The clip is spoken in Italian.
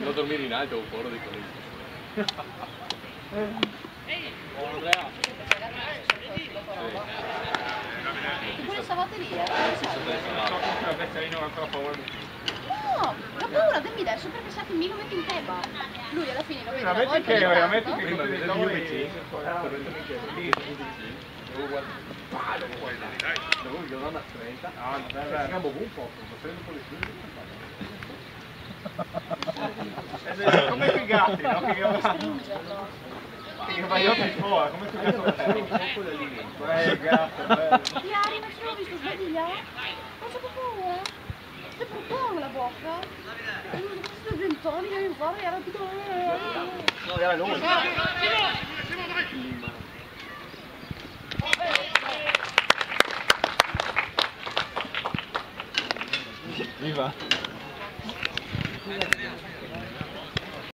Non dormire in alto ho paura dei conigli. Buono Andrea. Quelle lì, eh? di No, la paura dammi adesso perché sa che mi lo metti in tema. Lui alla fine lo vede Ma una metti volta che, ogni metti tanto. che Prima il vicino. Devo guardare. Ah, devo guardare. Devo io non a 30. Ah, Si vabbè. chiama un po', ma se dopo le chiuse Eh, Come cagate, no? Che niet. sbagliate fuori, come cagate lì? Eh, grazie, bello. Chiari, ma se l'ho visto sbagliare? niet. paura. Sei proprio la bocca? Questo ventoni che mi fa, era tutto... No, era lungo. Viva!